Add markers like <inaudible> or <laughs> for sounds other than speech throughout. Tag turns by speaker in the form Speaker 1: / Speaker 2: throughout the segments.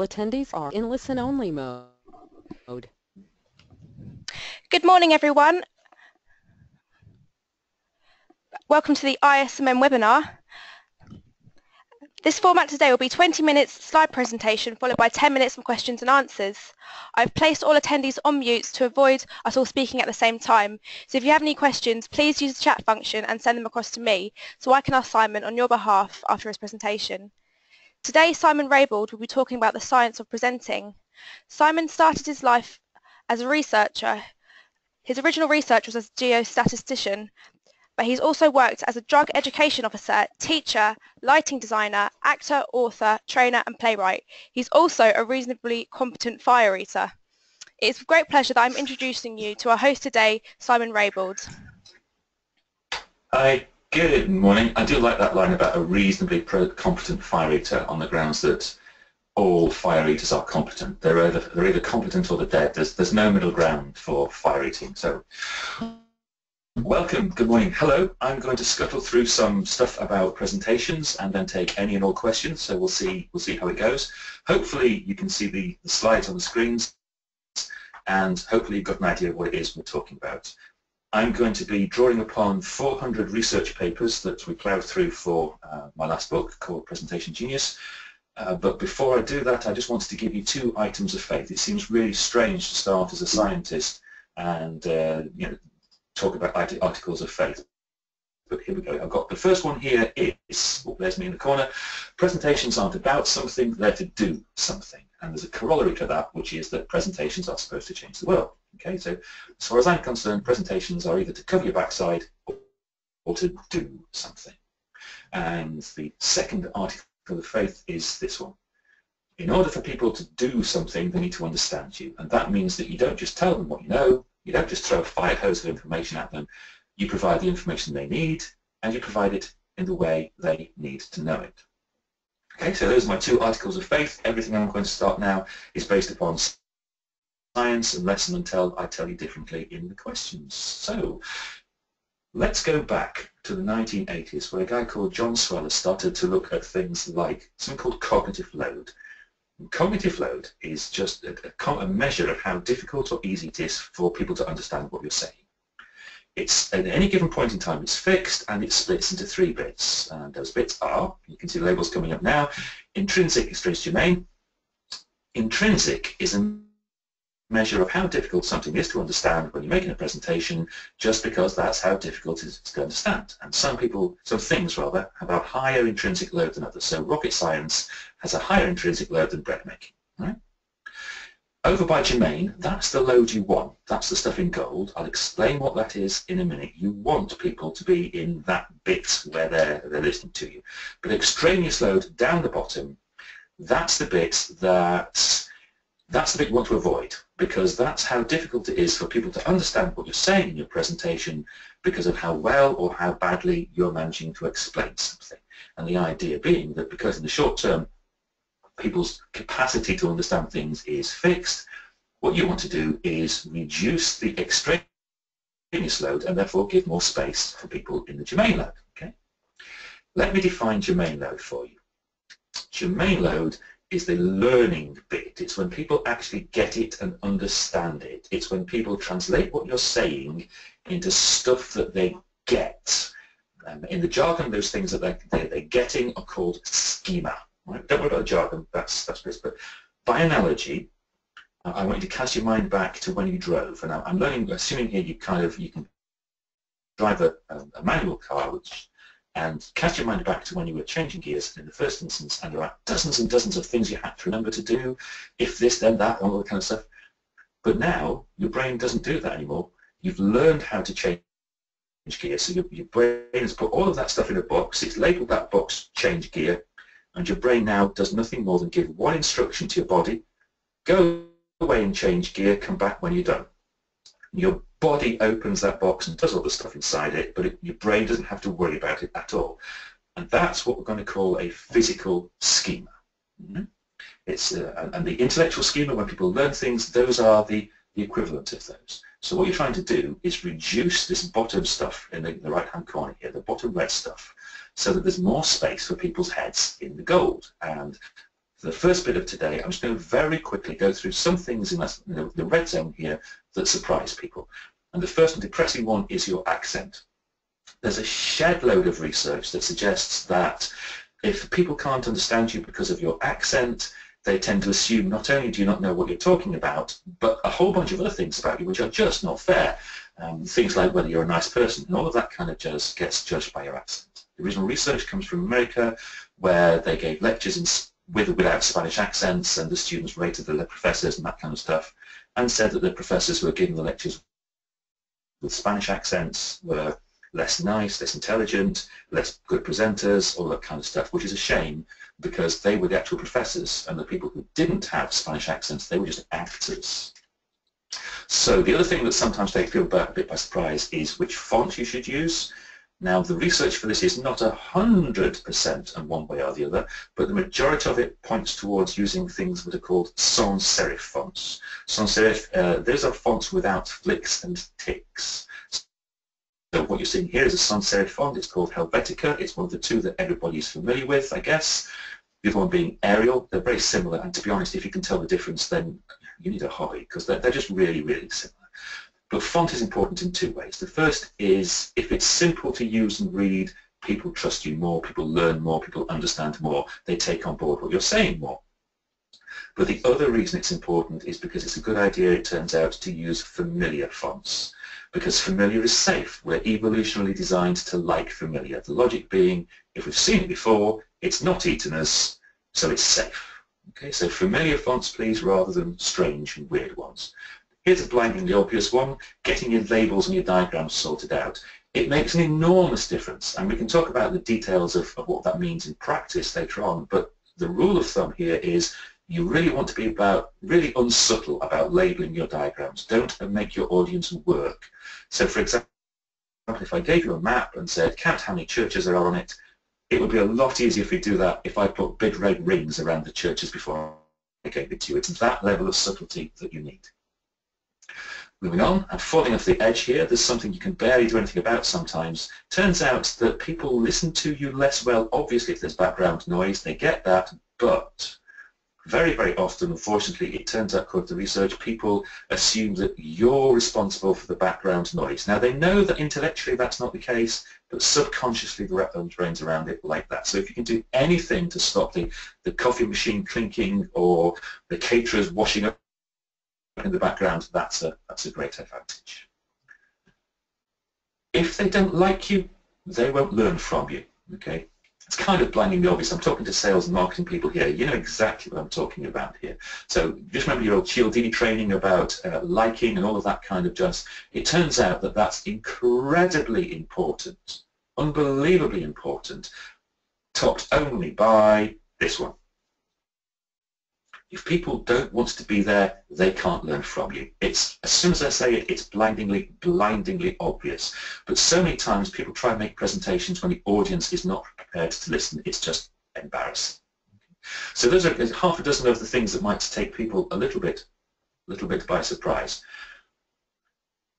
Speaker 1: attendees are in listen-only mode.
Speaker 2: Good morning, everyone. Welcome to the ISM webinar. This format today will be 20 minutes slide presentation followed by 10 minutes of questions and answers. I've placed all attendees on mute to avoid us all speaking at the same time. So if you have any questions, please use the chat function and send them across to me so I can ask Simon on your behalf after his presentation. Today, Simon Raybould will be talking about the science of presenting. Simon started his life as a researcher. His original research was as a geostatistician, but he's also worked as a drug education officer, teacher, lighting designer, actor, author, trainer and playwright. He's also a reasonably competent fire eater. It's with great pleasure that I'm introducing you to our host today, Simon Raybould.
Speaker 3: Hi, good morning. I do like that line about a reasonably competent fire eater on the grounds that all fire eaters are competent. They're either, they're either competent or they're dead. There's, there's no middle ground for fire eating. So Welcome, good morning. Hello, I'm going to scuttle through some stuff about presentations and then take any and all questions, so we'll see we'll see how it goes. Hopefully you can see the, the slides on the screens and hopefully you've got an idea of what it is we're talking about. I'm going to be drawing upon 400 research papers that we ploughed through for uh, my last book called Presentation Genius. Uh, but before I do that, I just wanted to give you two items of faith. It seems really strange to start as a scientist and uh, you know, talk about articles of faith. But here we go. I've got the first one here is, oh, there's me in the corner, presentations aren't about something, they're to do something. And there's a corollary to that, which is that presentations are supposed to change the world. Okay, so as far as I'm concerned, presentations are either to cover your backside or to do something. And the second article of faith is this one. In order for people to do something, they need to understand you. And that means that you don't just tell them what you know, you don't just throw a fire hose of information at them. You provide the information they need, and you provide it in the way they need to know it. Okay, so those are my two articles of faith. Everything I'm going to start now is based upon science, and until I tell you differently in the questions. So, let's go back to the 1980s, where a guy called John Sweller started to look at things like something called cognitive load. Cognitive load is just a, a, measure of how difficult or easy it is for people to understand what you're saying. It's at any given point in time it's fixed and it splits into three bits. And those bits are, you can see the labels coming up now, intrinsic, extrinsic, germane. Intrinsic is a measure of how difficult something is to understand when you're making a presentation just because that's how difficult it is to understand. And some people, some things rather, have a higher intrinsic load than others. So rocket science has a higher intrinsic load than bread making. Right? Over by germane, that's the load you want. That's the stuff in gold. I'll explain what that is in a minute. You want people to be in that bit where they're, they're listening to you. But extraneous load down the bottom, that's the bit that that's the bit you want to avoid because that's how difficult it is for people to understand what you're saying in your presentation because of how well or how badly you're managing to explain something. And the idea being that because in the short term people's capacity to understand things is fixed, what you want to do is reduce the extraneous load and therefore give more space for people in the germane load. Okay? Let me define germane load for you. Germane load is the learning bit. It's when people actually get it and understand it. It's when people translate what you're saying into stuff that they get. Um, in the jargon, those things that they're, they're, they're, getting are called schema. Right? Don't worry about the jargon, that's, that's this. But by analogy, I want you to cast your mind back to when you drove. And I'm learning, assuming here you kind of, you can drive a, a manual car, which and cast your mind back to when you were changing gears in the first instance and there are dozens and dozens of things you had to remember to do, if this, then that, all that kind of stuff. But now, your brain doesn't do that anymore. You've learned how to change gear, so your, your brain has put all of that stuff in a box, it's labeled that box change gear, and your brain now does nothing more than give one instruction to your body, go away and change gear, come back when you're done. Your body opens that box and does all the stuff inside it, but it, your brain doesn't have to worry about it at all. And that's what we're going to call a physical schema. Mm -hmm. It's uh, and the intellectual schema, when people learn things, those are the, the equivalent of those. So what you're trying to do is reduce this bottom stuff in the, the right-hand corner here, the bottom red stuff, so that there's more space for people's heads in the gold. And the first bit of today, I'm just going to very quickly go through some things in the, the red zone here that surprise people. And the first and depressing one is your accent. There's a shed load of research that suggests that if people can't understand you because of your accent, they tend to assume not only do you not know what you're talking about, but a whole bunch of other things about you which are just not fair. Um, things like whether you're a nice person, and all of that kind of just gets judged by your accent. The original research comes from America, where they gave lectures in, with or without Spanish accents, and the students rated the professors and that kind of stuff, and said that the professors who were giving the lectures with Spanish accents were less nice, less intelligent, less good presenters, all that kind of stuff, which is a shame because they were the actual professors and the people who didn't have Spanish accents, they were just actors. So the other thing that sometimes takes people a bit by surprise is which font you should use. Now the research for this is not a hundred percent in one way or the other, but the majority of it points towards using things that are called sans serif fonts. Sans serif, uh, those are fonts without flicks and ticks. So what you're seeing here is a sans serif font. It's called Helvetica. It's one of the two that everybody is familiar with, I guess. The other one being Arial. They're very similar, and to be honest, if you can tell the difference, then you need a hobby because they're, they're just really, really similar. But font is important in two ways. The first is if it's simple to use and read, people trust you more, people learn more, people understand more, they take on board what you're saying more. But the other reason it's important is because it's a good idea, it turns out, to use familiar fonts because familiar is safe. We're evolutionarily designed to like familiar. The logic being, if we've seen it before, it's not eaten us, so it's safe. Okay, so familiar fonts, please, rather than strange and weird ones. Here's a blindingly obvious one, getting your labels and your diagrams sorted out. It makes an enormous difference, and we can talk about the details of, of what that means in practice later on, but the rule of thumb here is you really want to be about really unsubtle about labeling your diagrams. Don't make your audience work. So for example, if I gave you a map and said count how many churches there are on it, it would be a lot easier if we do that if I put big red rings around the churches before I gave it to you. It's that level of subtlety that you need. Moving on, and falling off the edge here, there's something you can barely do anything about sometimes. Turns out that people listen to you less well, obviously if there's background noise, they get that, but very, very often, unfortunately, it turns out, according to research, people assume that you're responsible for the background noise. Now, they know that intellectually that's not the case, but subconsciously the brains around it like that. So if you can do anything to stop the, the coffee machine clinking or the caterers washing up in the background, that's a, that's a great advantage. If they don't like you, they won't learn from you. Okay, it's kind of blindingly obvious. I'm talking to sales and marketing people here. You know exactly what I'm talking about here. So just remember your old Cialdini training about uh, liking and all of that kind of just. It turns out that that's incredibly important, unbelievably important, topped only by this one. If people don't want to be there, they can't learn from you. It's as soon as I say it, it's blindingly, blindingly obvious. But so many times people try and make presentations when the audience is not prepared to listen. It's just embarrassing. So those are half a dozen of the things that might take people a little bit, little bit by surprise.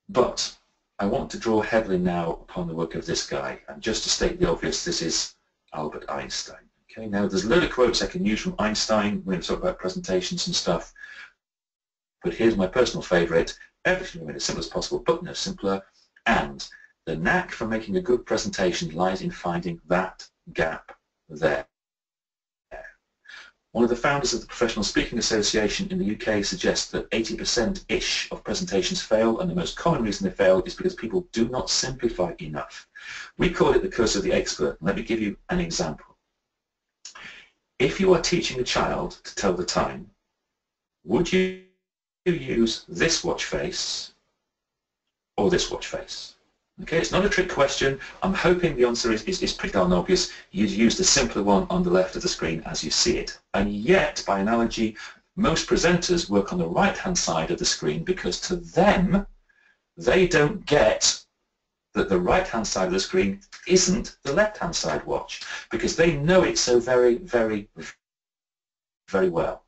Speaker 3: But I want to draw heavily now upon the work of this guy. And just to state the obvious, this is Albert Einstein. Okay, now there's a load of quotes I can use from Einstein. We're talk about presentations and stuff. But here's my personal favorite. Everything made as simple as possible, but no simpler. And the knack for making a good presentation lies in finding that gap there. One of the founders of the Professional Speaking Association in the UK suggests that 80%-ish of presentations fail, and the most common reason they fail is because people do not simplify enough. We call it the curse of the expert. Let me give you an example. If you are teaching a child to tell the time, would you use this watch face or this watch face? Okay, it's not a trick question. I'm hoping the answer is, is, is pretty darn obvious. You'd use the simpler one on the left of the screen as you see it. And yet, by analogy, most presenters work on the right-hand side of the screen because to them, they don't get that the right-hand side of the screen isn't the left-hand side watch because they know it so very, very, very well.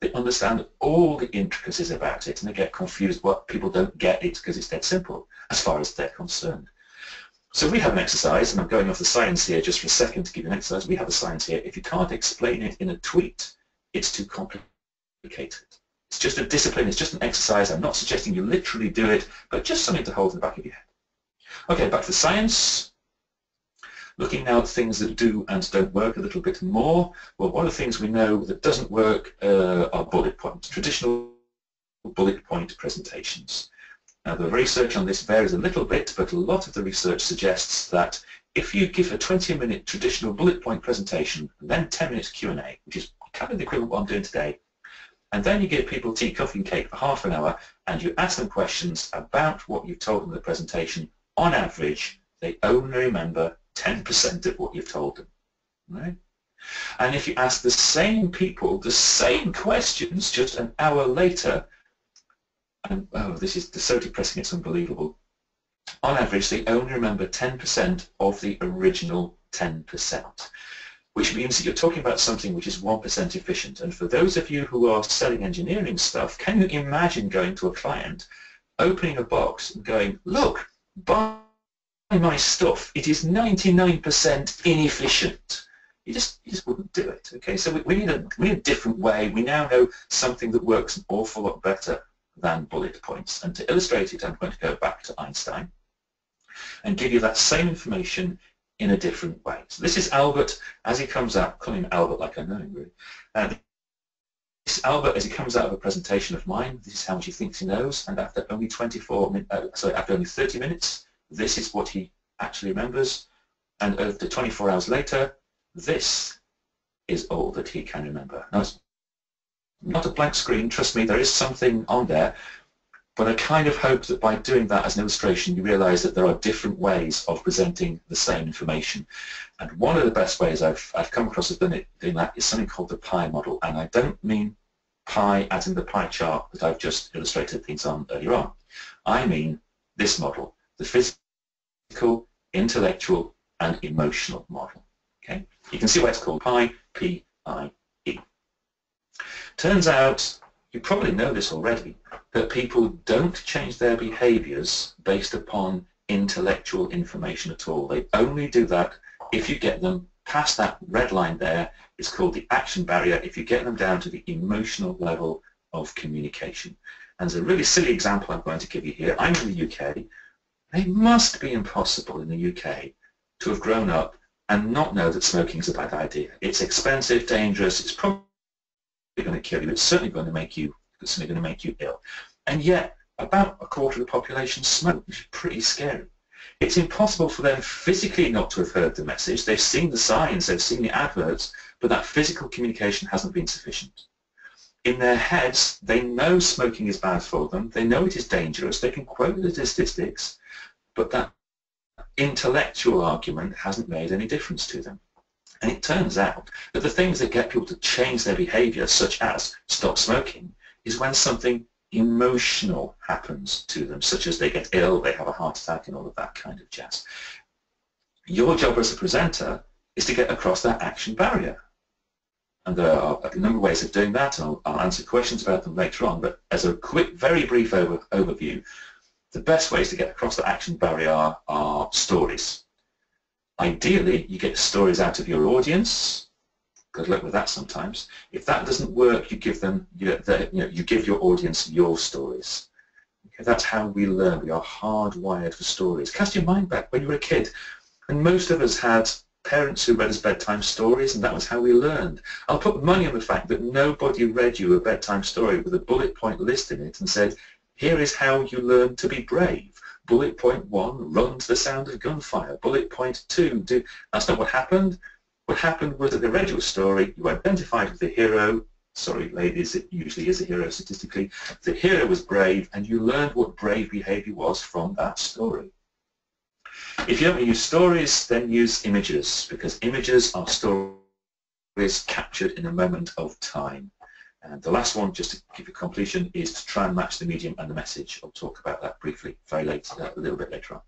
Speaker 3: They understand all the intricacies about it and they get confused what people don't get it because it's dead simple as far as they're concerned. So we have an exercise, and I'm going off the science here just for a second to give you an exercise. We have a science here. If you can't explain it in a tweet, it's too complicated. It's just a discipline, it's just an exercise. I'm not suggesting you literally do it, but just something to hold in the back of your head. Okay, back to science. Looking now at things that do and don't work a little bit more. Well, one of the things we know that doesn't work uh, are bullet points, traditional bullet point presentations. Now the research on this varies a little bit, but a lot of the research suggests that if you give a 20-minute traditional bullet point presentation, and then 10 minutes Q&A, which is kind of the equivalent of what I'm doing today, and then you give people tea, coffee and cake for half an hour, and you ask them questions about what you've told them in the presentation, on average, they only remember 10% of what you've told them. Right? And if you ask the same people the same questions just an hour later, and oh, this is so depressing, it's unbelievable. On average, they only remember 10% of the original 10%, which means that you're talking about something which is 1% efficient. And for those of you who are selling engineering stuff, can you imagine going to a client, opening a box and going, look, buy my stuff. It is 99% inefficient. You just, you just wouldn't do it. Okay, so we, we, need a, we need a different way. We now know something that works an awful lot better than bullet points. And to illustrate it, I'm going to go back to Einstein and give you that same information in a different way. So this is Albert as he comes out, calling him Albert like I know him really. And this Albert as he comes out of a presentation of mine. This is how much he thinks he knows. And after only 24, uh, sorry, after only 30 minutes, this is what he actually remembers. And after 24 hours later, this is all that he can remember. Now, it's not a blank screen, trust me, there is something on there, but I kind of hope that by doing that as an illustration, you realize that there are different ways of presenting the same information. And one of the best ways I've, I've come across of doing, doing that is something called the pie model. And I don't mean pie as in the pie chart that I've just illustrated things on earlier on. I mean this model, the physical, intellectual, and emotional model. Okay, You can see why it's called pie, P-I-E. Turns out, you probably know this already, that people don't change their behaviors based upon intellectual information at all. They only do that if you get them past that red line there. It's called the action barrier if you get them down to the emotional level of communication. And there's a really silly example I'm going to give you here. I'm in the UK. It must be impossible in the UK to have grown up and not know that smoking is a bad idea. It's expensive, dangerous, it's probably going to kill you. It's certainly going to make you it's certainly going to make you ill. And yet, about a quarter of the population smoke, which is pretty scary. It's impossible for them physically not to have heard the message. They've seen the signs, they've seen the adverts, but that physical communication hasn't been sufficient. In their heads, they know smoking is bad for them. They know it is dangerous. They can quote the statistics, but that intellectual argument hasn't made any difference to them. And it turns out that the things that get people to change their behavior, such as stop smoking, is when something emotional happens to them, such as they get ill, they have a heart attack, and all of that kind of jazz. Your job as a presenter is to get across that action barrier. And there are a number of ways of doing that, and I'll, I'll answer questions about them later on, but as a quick, very brief over, overview, the best ways to get across the action barrier are, are stories. Ideally, you get stories out of your audience. Good luck with that sometimes. If that doesn't work, you give them, you, the, you, know, you give your audience your stories. Okay, that's how we learn. We are hardwired for stories. Cast your mind back when you were a kid, and most of us had parents who read us bedtime stories, and that was how we learned. I'll put money on the fact that nobody read you a bedtime story with a bullet point list in it and said, here is how you learn to be brave. Bullet point one, run to the sound of gunfire. Bullet point two, do... That's not what happened. What happened was that they read your story, you identified with the hero, sorry ladies, it usually is a hero statistically, the hero was brave and you learned what brave behavior was from that story. If you don't use stories, then use images, because images are stories captured in a moment of time. And the last one, just to give you completion, is to try and match the medium and the message. I'll talk about that briefly, very late, uh, a little bit later on.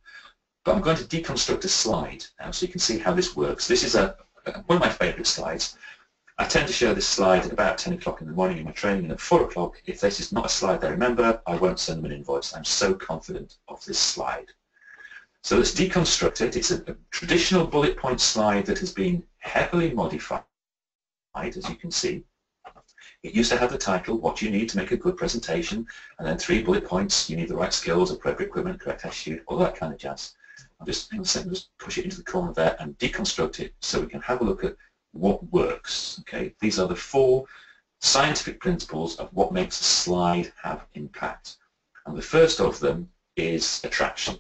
Speaker 3: But I'm going to deconstruct a slide now so you can see how this works. This is a, one of my favourite slides. I tend to show this slide at about 10 o'clock in the morning in my training, and at 4 o'clock, if this is not a slide they remember, I won't send them an invoice. I'm so confident of this slide. So let's deconstruct it. It's a, a traditional bullet point slide that has been heavily modified, as you can see. It used to have the title, What You Need to Make a Good Presentation, and then three bullet points, you need the right skills, appropriate equipment, correct attitude, all that kind of jazz. I'll just, in a second, just push it into the corner there and deconstruct it so we can have a look at what works. Okay, These are the four scientific principles of what makes a slide have impact. And the first of them is attraction.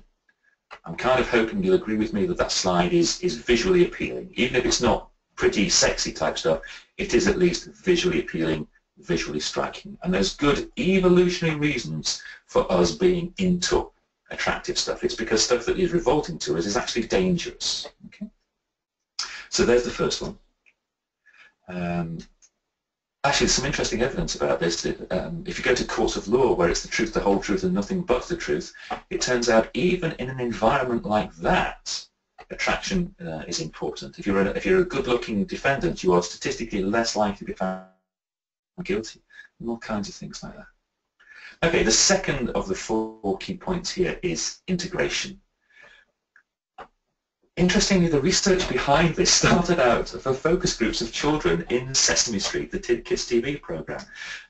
Speaker 3: I'm kind of hoping you'll agree with me that that slide is, is visually appealing. Even if it's not pretty sexy type stuff, it is at least visually appealing, visually striking. And there's good evolutionary reasons for us being into attractive stuff. It's because stuff that is revolting to us is actually dangerous. Okay? So there's the first one. Um, actually, there's some interesting evidence about this. Um, if you go to courts of law, where it's the truth, the whole truth, and nothing but the truth, it turns out even in an environment like that, attraction uh, is important. If you're a, if you're a good-looking defendant, you are statistically less likely to be found guilty, and all kinds of things like that. Okay, the second of the four key points here is integration. Interestingly, the research behind this started out for focus groups of children in Sesame Street, the Kids TV program,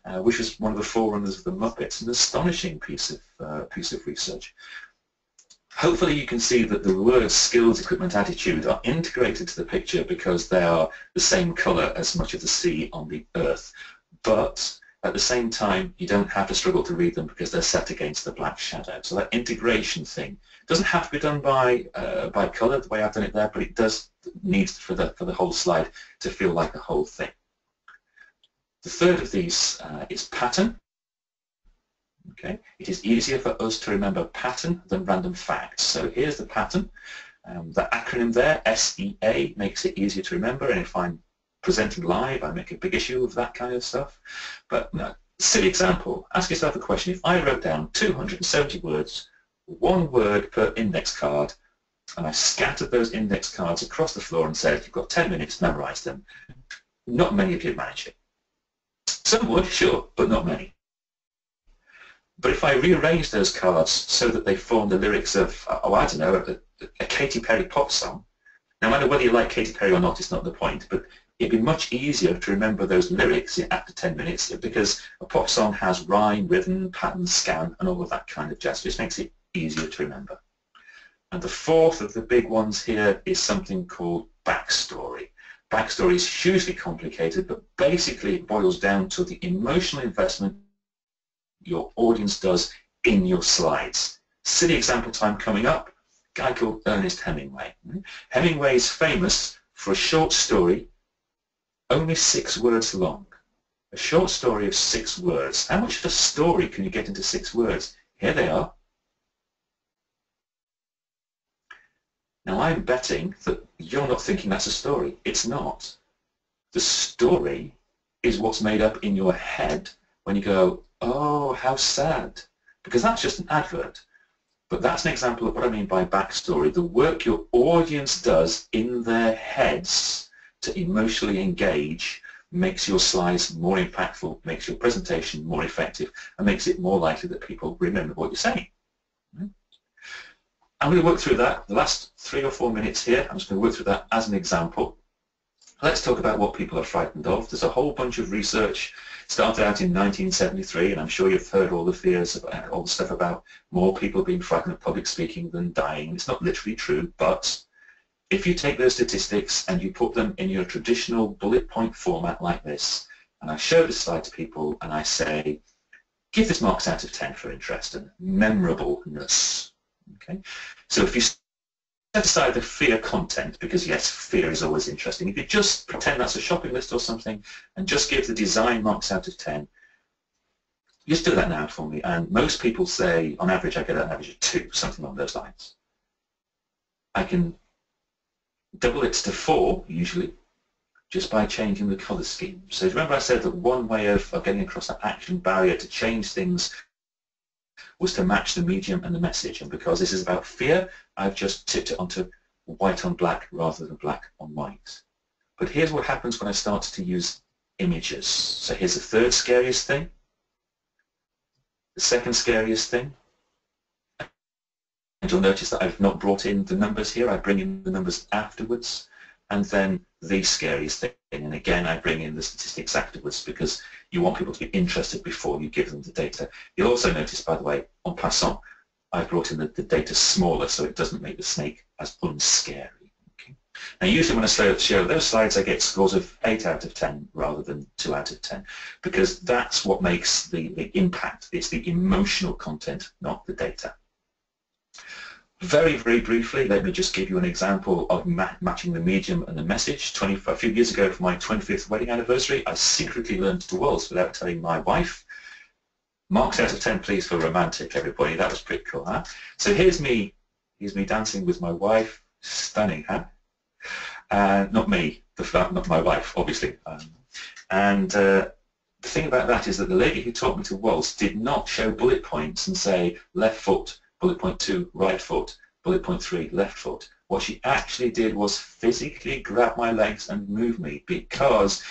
Speaker 3: uh, which was one of the forerunners of the Muppets, an astonishing piece of, uh, piece of research. Hopefully you can see that the words skills, equipment, attitude are integrated to the picture because they are the same color as much of the sea on the earth. But at the same time, you don't have to struggle to read them because they're set against the black shadow. So that integration thing doesn't have to be done by uh, by color the way I've done it there, but it does need for the for the whole slide to feel like a whole thing. The third of these uh, is pattern. Okay, it is easier for us to remember pattern than random facts. So here's the pattern. Um, the acronym there, SEA, makes it easier to remember, and if I'm presenting live, I make a big issue of that kind of stuff. But no, silly example, ask yourself a question. If I wrote down 270 words one word per index card, and I scattered those index cards across the floor and said, you've got 10 minutes to memorize them. Not many of you would manage it. Some would, sure, but not many. But if I rearrange those cards so that they form the lyrics of, oh, I don't know, a, a Katy Perry pop song, no matter whether you like Katy Perry or not, it's not the point, but it'd be much easier to remember those lyrics after 10 minutes because a pop song has rhyme, rhythm, pattern, scan, and all of that kind of jazz. Just makes it easier to remember. And the fourth of the big ones here is something called backstory. Backstory is hugely complicated, but basically it boils down to the emotional investment your audience does in your slides. Silly example time coming up, guy called Ernest Hemingway. Hmm? Hemingway is famous for a short story, only six words long. A short story of six words. How much of a story can you get into six words? Here they are. Now I'm betting that you're not thinking that's a story. It's not. The story is what's made up in your head when you go, oh, how sad. Because that's just an advert. But that's an example of what I mean by backstory. The work your audience does in their heads to emotionally engage makes your slides more impactful, makes your presentation more effective, and makes it more likely that people remember what you're saying. Hmm? I'm going to work through that. The last three or four minutes here, I'm just going to work through that as an example. Let's talk about what people are frightened of. There's a whole bunch of research started out in 1973, and I'm sure you've heard all the fears, about, all the stuff about more people being frightened of public speaking than dying. It's not literally true, but if you take those statistics and you put them in your traditional bullet point format like this, and I show this slide to people and I say, give this marks out of 10 for interest and memorableness. Okay, so if you set aside the fear content, because yes, fear is always interesting, if you just pretend that's a shopping list or something and just give the design marks out of 10, just do that now for me. And most people say, on average, I get an average of 2, something along those lines. I can double it to 4, usually, just by changing the color scheme. So remember I said that one way of, of getting across that action barrier to change things was to match the medium and the message. And because this is about fear, I've just tipped it onto white on black rather than black on white. But here's what happens when I start to use images. So here's the third scariest thing. The second scariest thing. And you'll notice that I've not brought in the numbers here. I bring in the numbers afterwards. and then the scariest thing. And again, I bring in the statistics afterwards because you want people to be interested before you give them the data. You'll also notice, by the way, en passant, I've brought in the, the data smaller so it doesn't make the snake as unscary. Okay. Now usually when I show those slides I get scores of 8 out of 10 rather than 2 out of 10 because that's what makes the, the impact. It's the emotional content, not the data. Very, very briefly, let me just give you an example of ma matching the medium and the message. 20, a few years ago for my 25th wedding anniversary, I secretly learned to waltz without telling my wife. Marks out of 10 please for romantic, everybody. That was pretty cool, huh? So here's me, here's me dancing with my wife. Stunning, huh? Uh, not me, the, not my wife, obviously. Um, and uh, the thing about that is that the lady who taught me to waltz did not show bullet points and say left foot, bullet point two, right foot, bullet point three, left foot. What she actually did was physically grab my legs and move me because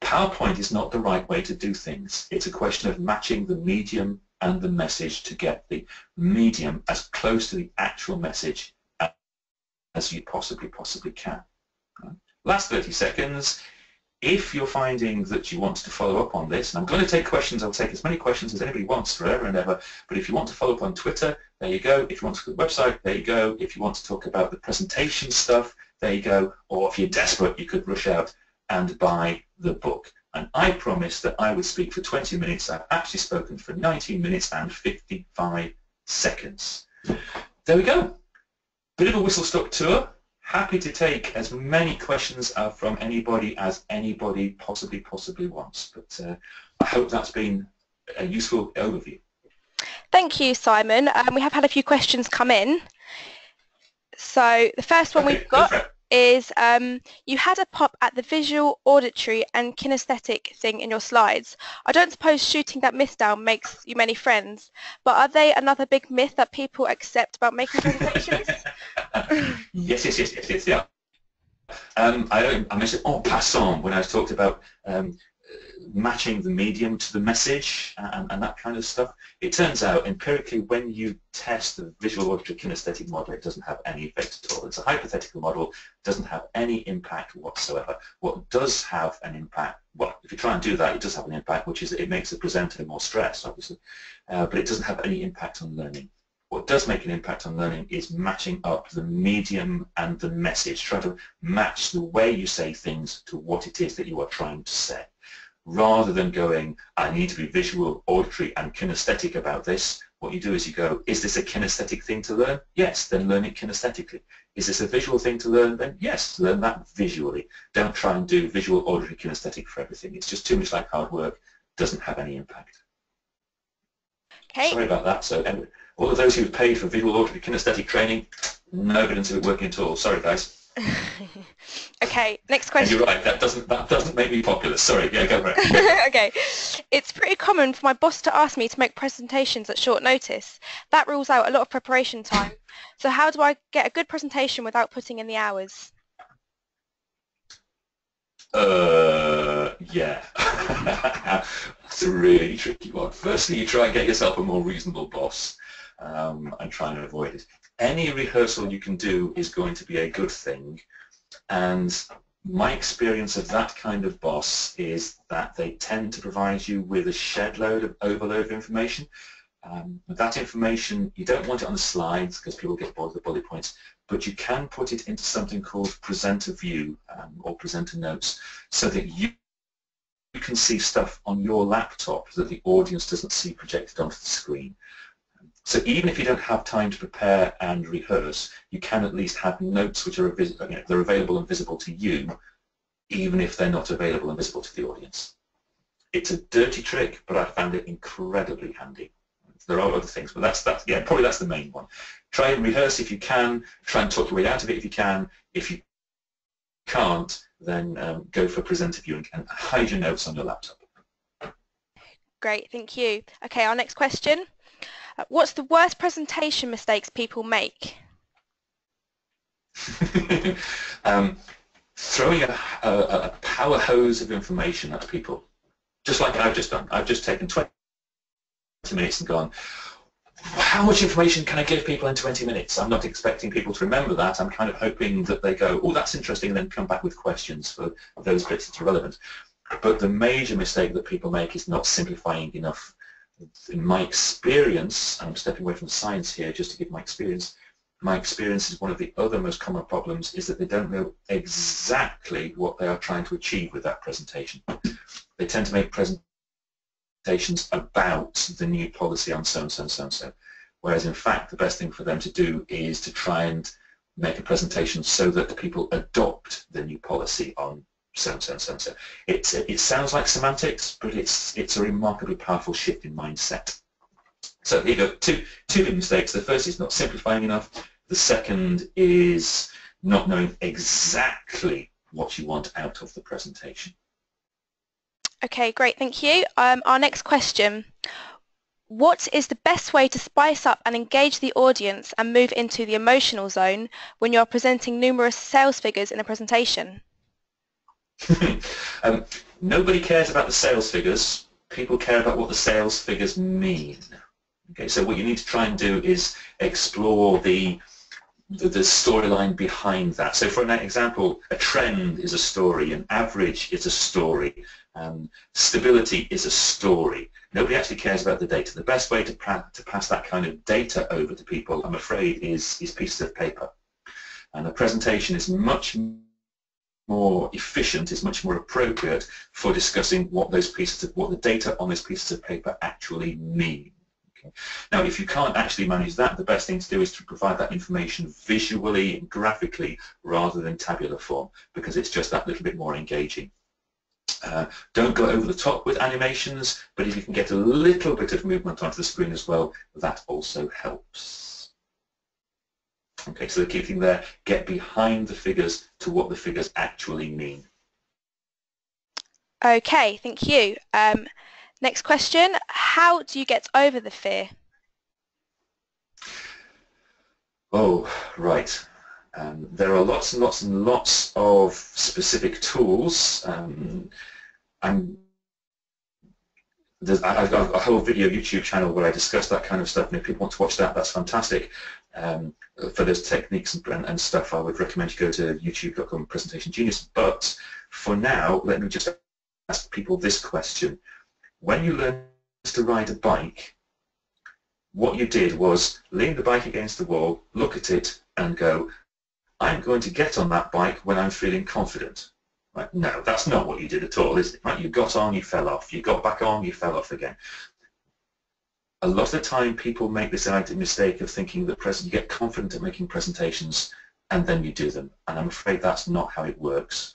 Speaker 3: PowerPoint is not the right way to do things. It's a question of matching the medium and the message to get the medium as close to the actual message as you possibly, possibly can. Last 30 seconds, if you're finding that you want to follow up on this, and I'm going to take questions, I'll take as many questions as anybody wants forever and ever, but if you want to follow up on Twitter, there you go. If you want to go to the website, there you go. If you want to talk about the presentation stuff, there you go. Or if you're desperate, you could rush out and buy the book. And I promised that I would speak for 20 minutes. I've actually spoken for 19 minutes and 55 seconds. There we go. Bit of a whistle-stop tour happy to take as many questions uh, from anybody as anybody possibly possibly wants. But uh, I hope that's been a useful overview.
Speaker 2: Thank you, Simon. Um, we have had a few questions come in. So the first one okay, we've got is um, you had a pop at the visual, auditory and kinesthetic thing in your slides. I don't suppose shooting that myth down makes you many friends, but are they another big myth that people accept about making presentations? <laughs>
Speaker 3: yes, yes, yes, yes, yes, yeah. Um, I, I mentioned en passant when I talked about um, matching the medium to the message and, and, that kind of stuff. It turns out empirically when you test the visual auditory kinesthetic model it doesn't have any effect at all. It's a hypothetical model, doesn't have any impact whatsoever. What does have an impact, well if you try and do that it does have an impact which is that it makes the presenter more stressed obviously, uh, but it doesn't have any impact on learning. What does make an impact on learning is matching up the medium and the message, trying to match the way you say things to what it is that you are trying to say rather than going, I need to be visual, auditory, and kinesthetic about this, what you do is you go, is this a kinesthetic thing to learn? Yes, then learn it kinesthetically. Is this a visual thing to learn? Then yes, learn that visually. Don't try and do visual, auditory, kinesthetic for everything. It's just too much like hard work, doesn't have any impact.
Speaker 2: Okay.
Speaker 3: Sorry about that. So all of those who've paid for visual, auditory, kinesthetic training, no evidence of it working at all. Sorry, guys. <laughs>
Speaker 2: okay, next question.
Speaker 3: And you're right. That doesn't that doesn't make me popular. Sorry. Yeah, go for it. <laughs>
Speaker 2: okay, it's pretty common for my boss to ask me to make presentations at short notice. That rules out a lot of preparation time. So how do I get a good presentation without putting in the hours?
Speaker 3: Uh, yeah. <laughs> That's a really tricky one. Firstly, you try and get yourself a more reasonable boss um, and try and avoid it any rehearsal you can do is going to be a good thing. And my experience of that kind of boss is that they tend to provide you with a shed load of overload of information. Um, that information, you don't want it on the slides because people get bored with the bullet points, but you can put it into something called presenter view um, or presenter notes so that you, you can see stuff on your laptop that the audience doesn't see projected onto the screen. So even if you don't have time to prepare and rehearse, you can at least have notes which are you know, they're available and visible to you, even if they're not available and visible to the audience. It's a dirty trick, but I found it incredibly handy. There are other things, but that's that. Yeah, probably that's the main one. Try and rehearse if you can. Try and talk your way out of it if you can. If you can't, then um, go for presenter viewing and hide your notes on your laptop.
Speaker 2: Great, thank you. Okay, our next question. What's the worst presentation mistakes people make? <laughs>
Speaker 3: um, throwing a, a, a, power hose of information at people, just like I've just done. I've just taken 20 minutes and gone, how much information can I give people in 20 minutes? I'm not expecting people to remember that. I'm kind of hoping that they go, oh, that's interesting, and then come back with questions for those bits that are relevant. But the major mistake that people make is not simplifying enough. In my experience, and I'm stepping away from science here just to give my experience, my experience is one of the other most common problems is that they don't know exactly what they are trying to achieve with that presentation. They tend to make presentations about the new policy on so and so and so and so, whereas in fact the best thing for them to do is to try and make a presentation so that the people adopt the new policy on so so so so. It, it sounds like semantics, but it's, it's a remarkably powerful shift in mindset. So here you go, two, two big mistakes. The first is not simplifying enough. The second is not knowing exactly what you want out of the presentation.
Speaker 2: Okay, great, thank you. Um, our next question. What is the best way to spice up and engage the audience and move into the emotional zone when you're presenting numerous sales figures in a presentation? <laughs>
Speaker 3: um, nobody cares about the sales figures. People care about what the sales figures mean. Okay, so what you need to try and do is explore the the, the storyline behind that. So for an example, a trend is a story, an average is a story, um, stability is a story. Nobody actually cares about the data. The best way to, to pass that kind of data over to people, I'm afraid, is, is pieces of paper. And the presentation is much more efficient, is much more appropriate for discussing what those pieces of, what the data on those pieces of paper actually mean. Okay. Now, if you can't actually manage that, the best thing to do is to provide that information visually and graphically rather than tabular form, because it's just that little bit more engaging. Uh, don't go over the top with animations, but if you can get a little bit of movement onto the screen as well, that also helps. Okay, so the key thing there, get behind the figures to what the figures actually mean.
Speaker 2: Okay, thank you. Um, Next question, how do you get over the fear?
Speaker 3: Oh, right. Um, there are lots and lots and lots of specific tools. Um, I'm, I've got a whole video YouTube channel where I discuss that kind of stuff, and if people want to watch that, that's fantastic. Um, for those techniques and, and, stuff, I would recommend you go to youtube.com presentation genius. But for now, let me just ask people this question when you learned to ride a bike, what you did was lean the bike against the wall, look at it, and go, I'm going to get on that bike when I'm feeling confident. Right? No, that's not what you did at all, is it? Right? You got on, you fell off. You got back on, you fell off again. A lot of the time people make this mistake of thinking that you get confident at making presentations and then you do them. And I'm afraid that's not how it works.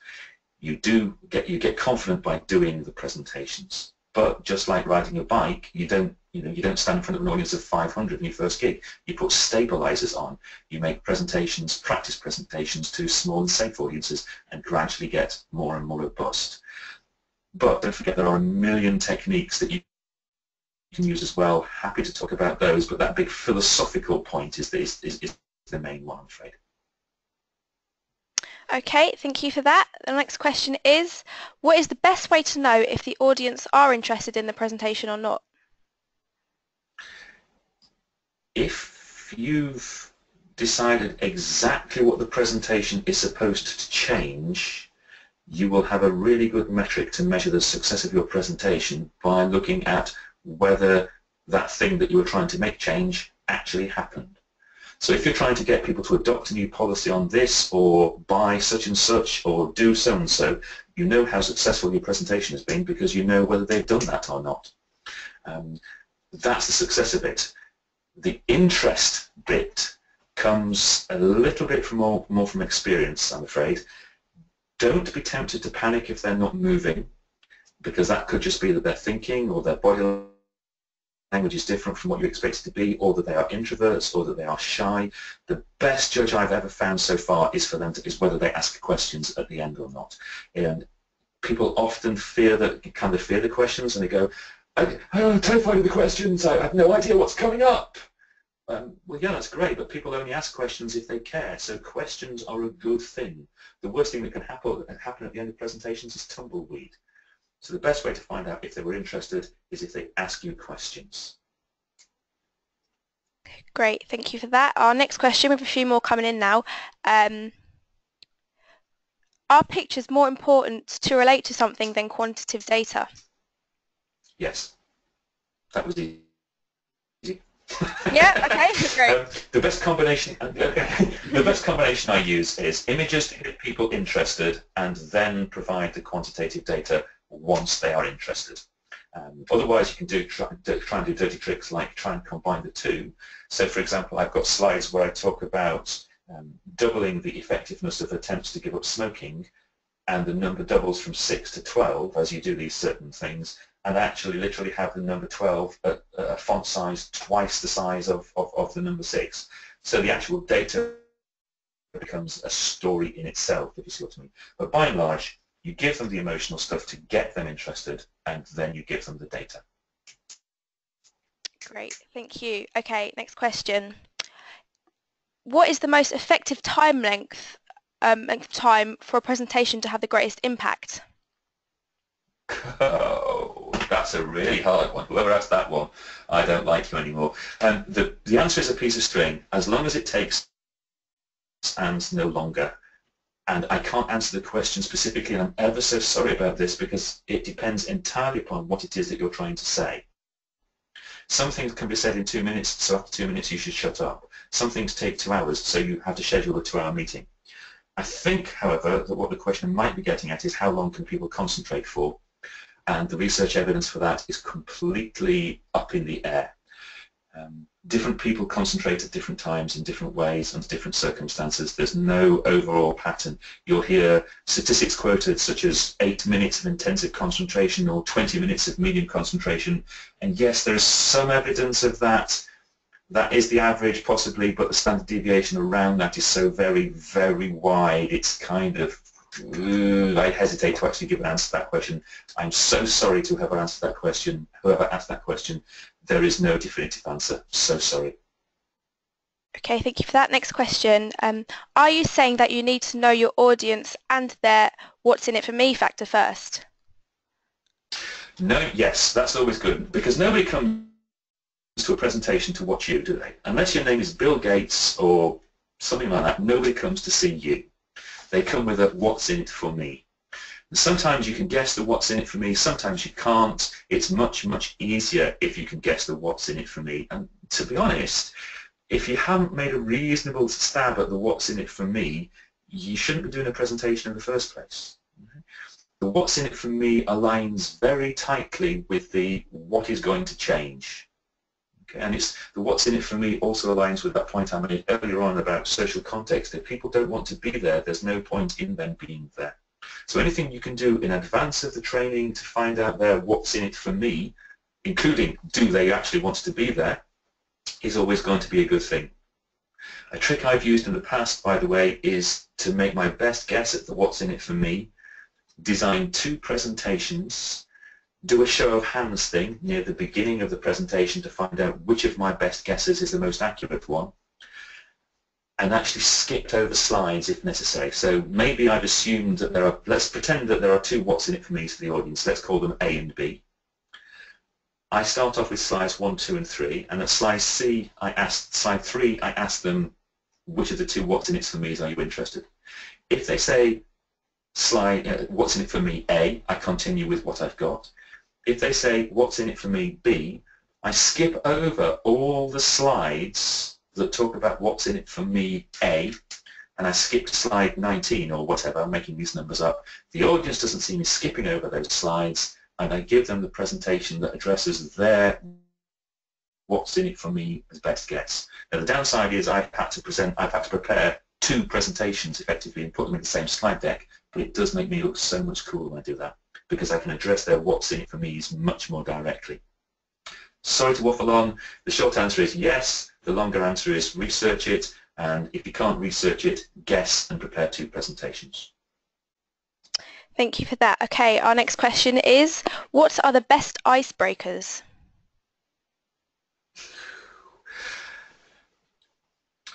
Speaker 3: You do get you get confident by doing the presentations. But just like riding a bike, you don't you know you don't stand in front of an audience of 500 in your first gig. You put stabilizers on. You make presentations, practice presentations to small and safe audiences, and gradually get more and more robust. But don't forget there are a million techniques that you can use as well. Happy to talk about those, but that big philosophical point is, is, is, is the main one, I'm afraid.
Speaker 2: Okay, thank you for that. The next question is, what is the best way to know if the audience are interested in the presentation or not?
Speaker 3: If you've decided exactly what the presentation is supposed to change, you will have a really good metric to measure the success of your presentation by looking at whether that thing that you were trying to make change actually happened. So if you're trying to get people to adopt a new policy on this or buy such and such or do so and so, you know how successful your presentation has been because you know whether they've done that or not. Um, that's the success of it. The interest bit comes a little bit from more, more from experience, I'm afraid. Don't be tempted to panic if they're not moving because that could just be that they're thinking or their body language is different from what you expect it to be, or that they are introverts, or that they are shy. The best judge I've ever found so far is for them to, is whether they ask questions at the end or not. And people often fear that kind of fear the questions, and they go, I, am terrified of the questions. I have no idea what's coming up. Um, well, yeah, that's great, but people only ask questions if they care. So questions are a good thing. The worst thing that can happen, happen at the end of presentations is tumbleweed. So the best way to find out if they were interested is if they ask you questions.
Speaker 2: Great, thank you for that. Our next question, we have a few more coming in now. Um, are pictures more important to relate to something than quantitative data?
Speaker 3: Yes. That was easy. <laughs>
Speaker 2: Yeah, okay, <laughs> great.
Speaker 3: Um, the best combination, <laughs> the best combination I use is images to get people interested, and then provide the quantitative data once they are interested. Um, otherwise, you can do try, try, and do dirty tricks like try and combine the two. So, for example, I've got slides where I talk about um, doubling the effectiveness of attempts to give up smoking, and the number doubles from 6 to 12 as you do these certain things, and actually literally have the number 12 at a font size twice the size of, of, of the number 6. So the actual data becomes a story in itself, if you see what I mean. But by and large, you give them the emotional stuff to get them interested, and then you give them the data.
Speaker 2: Great, thank you. Okay, next question. What is the most effective time length, um, length of time for a presentation to have the greatest impact?
Speaker 3: Oh, that's a really hard one. Whoever asked that one, I don't like you anymore. And the, the answer is a piece of string. As long as it takes and no longer. And I can't answer the question specifically, and I'm ever so sorry about this because it depends entirely upon what it is that you're trying to say. Some things can be said in two minutes, so after two minutes you should shut up. Some things take two hours, so you have to schedule a two-hour meeting. I think, however, that what the question might be getting at is how long can people concentrate for? And the research evidence for that is completely up in the air. Um, different people concentrate at different times in different ways under different circumstances. There's no overall pattern. You'll hear statistics quoted such as 8 minutes of intensive concentration or 20 minutes of medium concentration. And yes, there is some evidence of that. That is the average possibly, but the standard deviation around that is so very, very wide. It's kind of I hesitate to actually give an answer to that question. I'm so sorry to whoever answered that question, whoever asked that question. There is no definitive answer. So sorry.
Speaker 2: Okay, thank you for that. Next question. Um, are you saying that you need to know your audience and their what's in it for me factor first?
Speaker 3: No, yes, that's always good because nobody comes to a presentation to watch you, do they? Unless your name is Bill Gates or something like that, nobody comes to see you. They come with a what's in it for me. Sometimes you can guess the what's in it for me, sometimes you can't. It's much, much easier if you can guess the what's in it for me. And to be honest, if you haven't made a reasonable stab at the what's in it for me, you shouldn't be doing a presentation in the first place. The what's in it for me aligns very tightly with the what is going to change. And it's the what's in it for me also aligns with that point I made earlier on about social context. If people don't want to be there, there's no point in them being there. So anything you can do in advance of the training to find out there what's in it for me, including do they actually want to be there, is always going to be a good thing. A trick I've used in the past, by the way, is to make my best guess at the what's in it for me, design two presentations do a show of hands thing near the beginning of the presentation to find out which of my best guesses is the most accurate one and actually skipped over slides if necessary. So maybe I've assumed that there are, let's pretend that there are two what's in it for me to the audience. Let's call them A and B. I start off with slides 1, 2 and 3 and at slide C, I ask, slide 3, I ask them which of the two what's in it for me are you interested. If they say slide, uh, what's in it for me A, I continue with what I've got if they say, what's in it for me, B, I skip over all the slides that talk about what's in it for me, A, and I skip slide 19 or whatever, I'm making these numbers up. The audience doesn't see me skipping over those slides, and I give them the presentation that addresses their what's in it for me as best guess. Now the downside is I've had to present, I've had to prepare two presentations effectively and put them in the same slide deck, but it does make me look so much cooler when I do that because I can address their what's in it for me much more directly. Sorry to waffle on. The short answer is yes. The longer answer is research it. And if you can't research it, guess and prepare two presentations.
Speaker 2: Thank you for that. Okay, our next question is, what are the best icebreakers?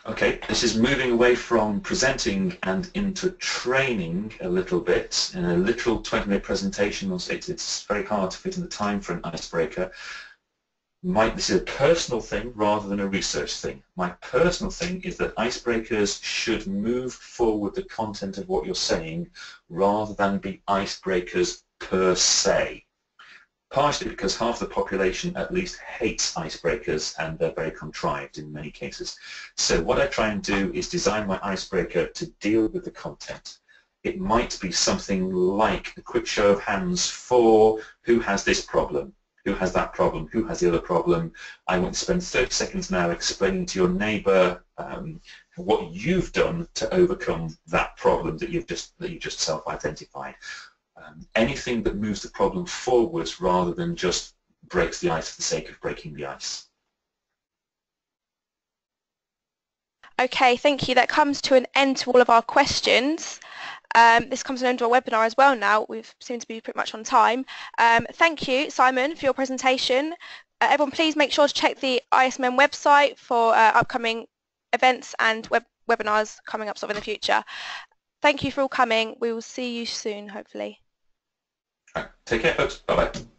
Speaker 3: Okay, this is moving away from presenting and into training a little bit. In a literal 20-minute presentation, it's, it's very hard to fit in the time for an icebreaker. My, this is a personal thing rather than a research thing. My personal thing is that icebreakers should move forward the content of what you're saying rather than be icebreakers per se. Partially because half the population at least hates icebreakers and they're very contrived in many cases. So what I try and do is design my icebreaker to deal with the content. It might be something like a quick show of hands for who has this problem who has that problem, who has the other problem. I want to spend 30 seconds now explaining to your neighbour um, what you've done to overcome that problem that you've just that you just self-identified. Um, anything that moves the problem forwards rather than just breaks the ice for the sake of breaking the ice.
Speaker 2: Okay, thank you. That comes to an end to all of our questions. Um, this comes to an end to our webinar as well now. We seem to be pretty much on time. Um, thank you, Simon, for your presentation. Uh, everyone, please make sure to check the ISMM website for uh, upcoming events and web webinars coming up sort of in the future. Thank you for all coming. We will see you soon, hopefully.
Speaker 3: Take care, folks. Bye-bye.